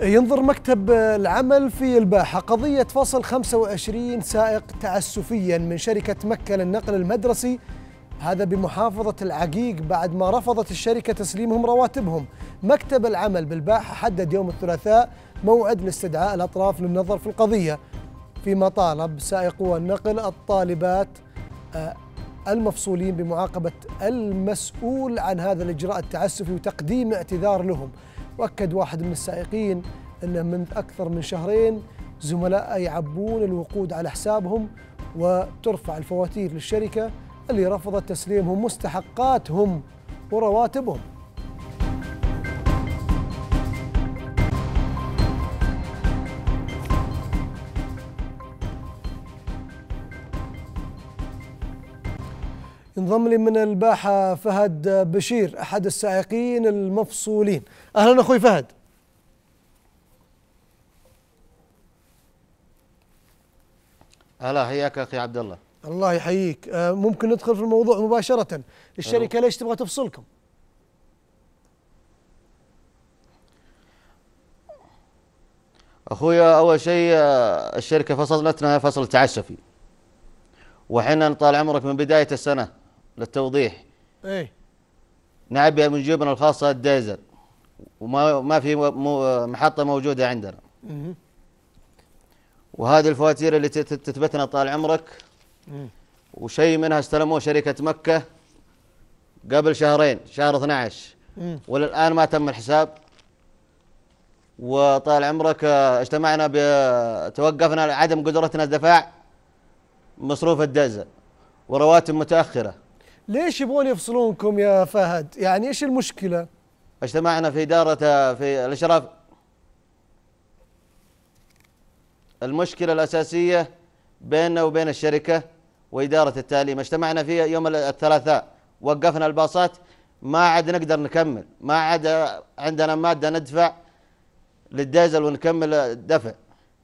ينظر مكتب العمل في الباحة. قضية فصل 25 سائق تعسفيا من شركة مكة للنقل المدرسي. هذا بمحافظة العقيق بعد ما رفضت الشركة تسليمهم رواتبهم. مكتب العمل بالباحة حدد يوم الثلاثاء موعد لاستدعاء الأطراف للنظر في القضية. فيما طالب سائقو النقل الطالبات آه، المفصولين بمعاقبة المسؤول عن هذا الإجراء التعسفي وتقديم اعتذار لهم. وأكد واحد من السائقين أنه من أكثر من شهرين زملاء يعبون الوقود على حسابهم وترفع الفواتير للشركة اللي رفضت تسليمهم مستحقاتهم ورواتبهم. ينضم لي من الباحة فهد بشير أحد السائقين المفصولين. أهلا أخوي فهد. هلا حياك أخي عبد الله. الله يحييك. آه، ممكن ندخل في الموضوع مباشرة. الشركة ليش تبغى تفصلكم؟ أخويا أول شيء آه، الشركة فصلتنا فصل تعسفي. وحنا طال عمرك من بداية السنة. للتوضيح. إيه. نعبي من جيوبنا الخاصة الديزل وما ما في محطة موجودة عندنا. وهذه الفواتير اللي تثبتنا طال عمرك. مم. وشيء منها استلموه شركة مكة قبل شهرين شهر 12 مم. وللان ما تم الحساب. وطال عمرك آه، اجتمعنا توقفنا عدم قدرتنا دفاع مصروف الدزل ورواتب متأخرة. ليش يبغون يفصلونكم يا فهد؟ يعني إيش المشكلة؟ اجتمعنا في إدارة في الإشراف. المشكلة الأساسية بيننا وبين الشركة وإدارة التعليم. اجتمعنا في يوم الثلاثاء. وقفنا الباصات. ما عاد نقدر نكمل. ما عاد عندنا مادة ندفع للديزل ونكمل الدفع.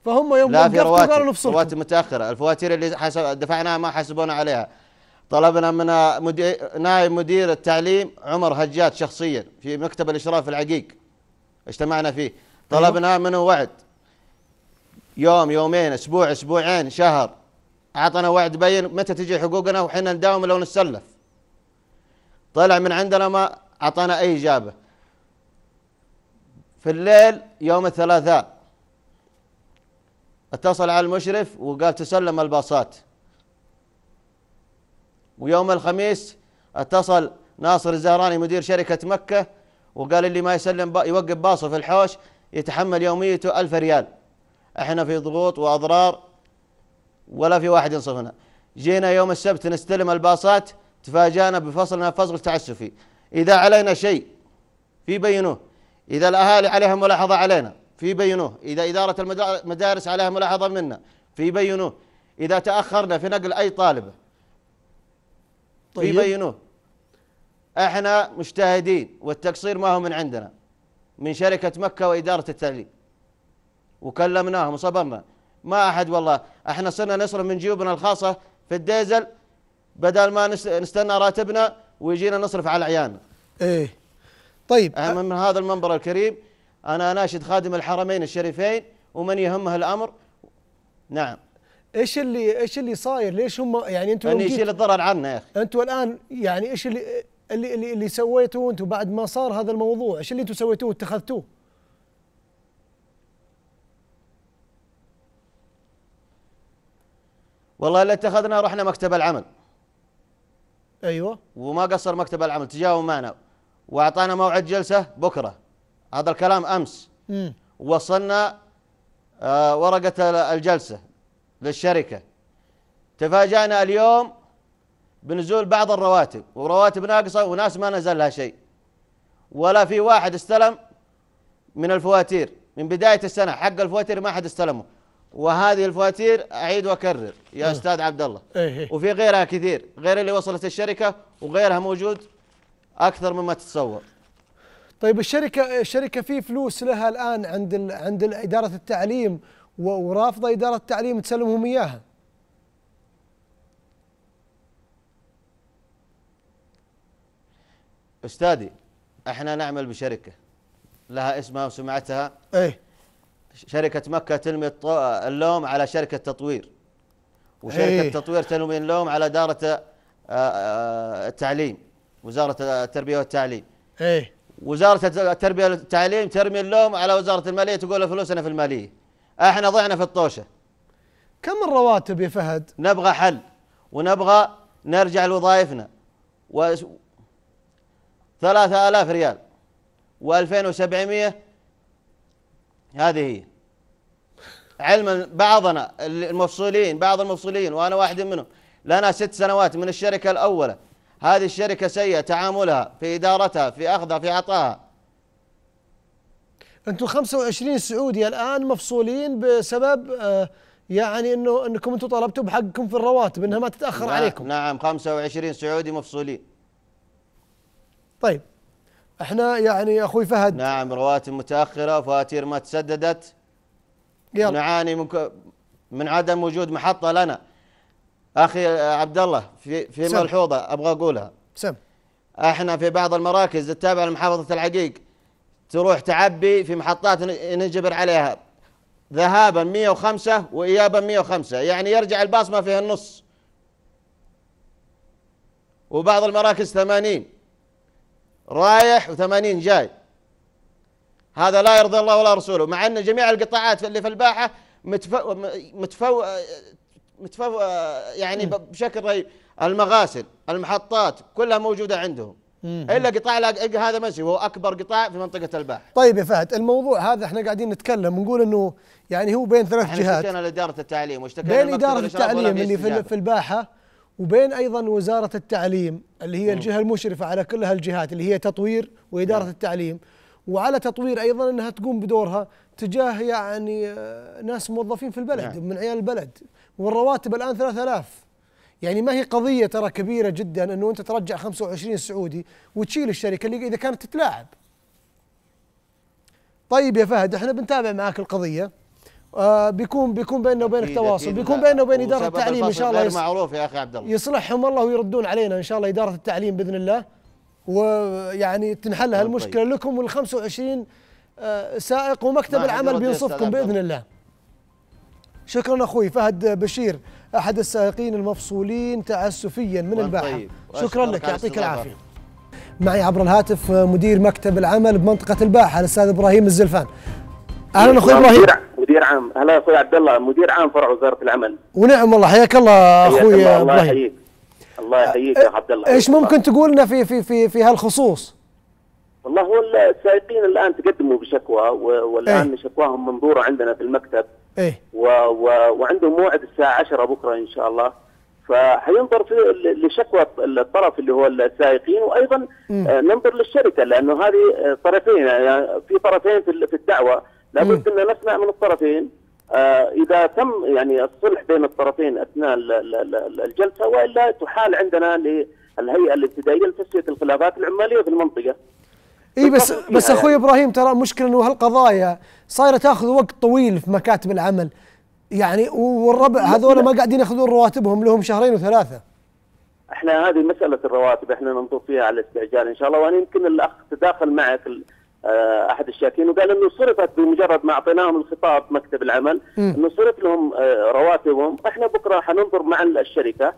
فهم يوم وقفتوا قالوا نفصلكم. رواتب متأخرة. الفواتير اللي حسب دفعناها ما حسبونا عليها. طلبنا من مدير نائب مدير التعليم عمر هجات شخصيا في مكتب الإشراف العقيق. اجتمعنا فيه. طلبنا منه وعد. يوم يومين أسبوع أسبوعين شهر. أعطنا وعد بين متى تجي حقوقنا وحنا نداوم لو نسلف طلع من عندنا ما أعطانا أي إجابة. في الليل يوم الثلاثاء اتصل على المشرف وقال تسلم الباصات. ويوم الخميس اتصل ناصر الزهراني مدير شركة مكة وقال اللي ما يسلم يوقف باصه في الحوش يتحمل يوميته ألف ريال. إحنا في ضغوط وأضرار ولا في واحد ينصفنا جينا يوم السبت نستلم الباصات تفاجأنا بفصلنا فصل تعسفي إذا علينا شيء في بينوه. إذا الأهالي عليها ملاحظة علينا في بينوه. إذا إدارة المدا- المدارس عليها ملاحظة منا في بينوه. إذا تأخرنا في نقل أي طالبة طيب. بينوه. إحنا مجتهدين والتقصير ما هو من عندنا من شركة مكة وإدارة التعليم. وكلمناهم وصبرنا. ما أحد والله إحنا صرنا نصرف من جيوبنا الخاصة في الديزل بدل ما نس- نستنى راتبنا ويجينا نصرف على عيالنا إيه. طيب. أهم من هذا المنبر الكريم أنا أناشد خادم الحرمين الشريفين ومن يهمه الأمر. نعم. إيش اللي إيش اللي صاير؟ ليش هم يعني أنتم يوم يشيل الضرر عنا يا أخي. أنتم الآن يعني إيش اللي اللي اللي, اللي سويتوه أنتم بعد ما صار هذا الموضوع؟ إيش اللي أنتم سويتوه واتخذتوه؟ والله اللي اتخذنا رحنا مكتب العمل. أيوه. وما قصر مكتب العمل تجاوب معنا. وأعطانا موعد جلسة بكرة. هذا الكلام أمس. امم ووصلنا آه، ورقة ال- الجلسة. للشركة. تفاجأنا اليوم بنزول بعض الرواتب ورواتب ناقصة وناس ما نزل لها شيء. ولا في واحد استلم من الفواتير. من بداية السنة حق الفواتير ما حد استلمه. وهذه الفواتير أعيد وأكرر يا آه. أستاذ عبد الله إيه إيه. وفي غيرها كثير غير اللي وصلت الشركة وغيرها موجود أكثر مما تتصور. طيب الشركة الشركة في فلوس لها الآن عند عند إدارة التعليم ورافضة إدارة التعليم تسلمهم إياها. أستاذي إحنا نعمل بشركة. لها اسمها وسمعتها. إيه. شركة مكة تلمي اللوم على شركة تطوير وشركة إيه. تطوير تلمي اللوم على إدارة آه، آه، التعليم وزارة التربية والتعليم. إيه. وزارة التربية والتعليم ترمي اللوم على وزارة المالية تقول فلوسنا في المالية. إحنا ضعنا في الطوشة. كم الرواتب يا فهد؟ نبغى حل ونبغى نرجع لوظائفنا. و ثلاثة آلاف ريال. وألفين وسبعمية هذه هي. علما بعضنا المفصولين بعض المفصولين وأنا واحد منهم. لنا ست سنوات من الشركة الأولى. هذه الشركة سيئة تعاملها في إدارتها في أخذها في عطائها. أنتم 25 سعودي الآن مفصولين بسبب آه يعني إنه إنكم أنتم طلبتوا بحقكم في الرواتب إنها ما تتأخر نعم- عليكم. نعم 25 سعودي مفصولين. طيب إحنا يعني يا أخوي فهد. نعم رواتب متأخرة وفواتير ما تسددت. يلا. نعاني من من عدم وجود محطة لنا. أخي عبد الله في في سم. ملحوظة أبغى أقولها. سم. إحنا في بعض المراكز التابعة لمحافظة العقيق تروح تعبي في محطات نجبر عليها. ذهابا 105 وإيابا 105 يعني يرجع الباص ما فيه النص. وبعض المراكز 80 رايح و80 جاي. هذا لا يرضي الله ولا رسوله. مع أن جميع القطاعات اللي في الباحة متفو متفو متفو يعني بشكل رهيب. المغاسل المحطات كلها موجودة عندهم. إلا قطاع العقيق هذا منسي وهو أكبر قطاع في منطقة الباحه طيب يا فهد الموضوع هذا إحنا قاعدين نتكلم ونقول إنه يعني هو بين ثلاث إحنا جهات. اشتكينا لإدارة التعليم واشتكينا بين إدارة التعليم اللي في. في الباحة وبين أيضا وزارة التعليم اللي هي الجهة المشرفة على كل هالجهات اللي هي تطوير وإدارة. التعليم. وعلى تطوير أيضا إنها تقوم بدورها تجاه يعني آه، ناس موظفين في البلد نعم. من عيال البلد. والرواتب الآن 3000 يعني ما هي قضية ترى كبيرة جدا إنه أنت ترجع 25 سعودي وتشيل الشركة اللي إذا كانت تتلاعب طيب يا فهد إحنا بنتابع معاك القضية آه بيكون بيكون بيننا وبينك تواصل بيكون. بيننا وبين إدارة التعليم إن شاء الله غير معروف يا أخي عبد الله يصلحهم الله ويردون علينا إن شاء الله إدارة التعليم بإذن الله ويعني تنحل طيب. هالمشكله لكم وال 25 آه، سائق ومكتب العمل بينصفكم بإذن. الله. شكرا أخوي فهد بشير أحد السائقين المفصولين تعسفيا من وأنت الباحة طيب. شكرا لك يعطيك. العافية. معي عبر الهاتف مدير مكتب العمل بمنطقة الباحة الأستاذ إبراهيم الزلفان. أهلا أخوي إبراهيم مدير عام هلا يا أخوي عبد الله مدير عام فرع وزارة العمل ونعم والله حياك الله أخوي الله، الله إبراهيم. يحييك الله يحييك يا عبد الله إيش ممكن تقول لنا في في في في هالخصوص؟ والله هو السائقين الآن تقدموا بشكوى والآن إيه. شكواهم منظورة عندنا في المكتب إيه. و و وعندهم موعد الساعة 10 بكرة إن شاء الله. فحينظر في لشكوى الطرف اللي هو السائقين وأيضا. آه، ننظر للشركة لأنه هذه طرفين يعني في طرفين في ال- في الدعوة. لابد أن نسمع من الطرفين. آه، إذا تم يعني الصلح بين الطرفين أثناء ال- ال- ال- الجلسة وإلا تحال عندنا للهيئة الابتدائية لتسوية الخلافات العمالية في المنطقة. اي بس بس فيها أخوي يعني. إبراهيم ترى مشكلة إنه هالقضايا صايرة تأخذ وقت طويل في مكاتب العمل. يعني والربع هذول ما قاعدين يأخذون رواتبهم لهم شهرين وثلاثة. إحنا هذه مسألة الرواتب إحنا ننظر فيها على استعجال إن شاء الله. وأنا يمكن الأخ تداخل معك آه، أحد الشاكين وقال إنه صرفت بمجرد ما أعطيناهم الخطاب مكتب العمل. إنه صرف لهم آه، رواتبهم. إحنا بكرة حننظر مع الشركة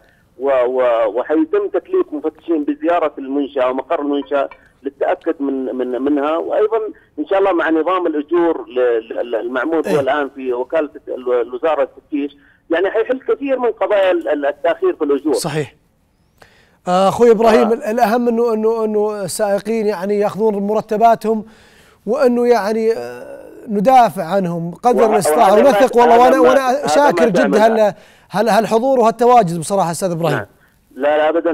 وحيتم تكليف مفتشين بزيارة المنشأة ومقر المنشأة. للتاكد من من منها وأيضا إن شاء الله مع نظام الأجور المعمول إيه. هو الآن في وكالة ال- الوزارة التفتيش يعني حيحل كثير من قضايا ال- التأخير في الأجور صحيح أخوي إبراهيم آه. ال- الأهم انه انه إنه السائقين يعني يأخذون مرتباتهم وإنه يعني آه، ندافع عنهم قدر الاستطاعه ونثق والله وأنا وأنا شاكر جد تعمل هال هال هالحضور وهالتواجد بصراحة أستاذ إبراهيم نعم. لا لا ابدا.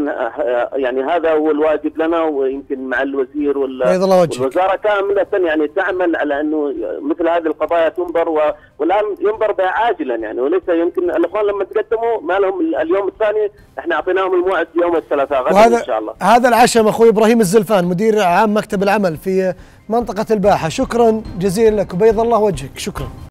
يعني هذا هو الواجب لنا ويمكن مع الوزير وال الله وجهك. والوزارة كاملة يعني تعمل على أنه مثل هذه القضايا تنظر و... والآن ينظر بها عاجلا يعني وليس يمكن. الإخوان لما تقدموا ما لهم ال- اليوم الثاني إحنا أعطيناهم الموعد يوم الثلاثاء غدا وهذا إن شاء الله. هذا العشم أخوي إبراهيم الزلفان مدير عام مكتب العمل في منطقة الباحة. شكرا جزيلا لك. وبيض الله وجهك. شكرا.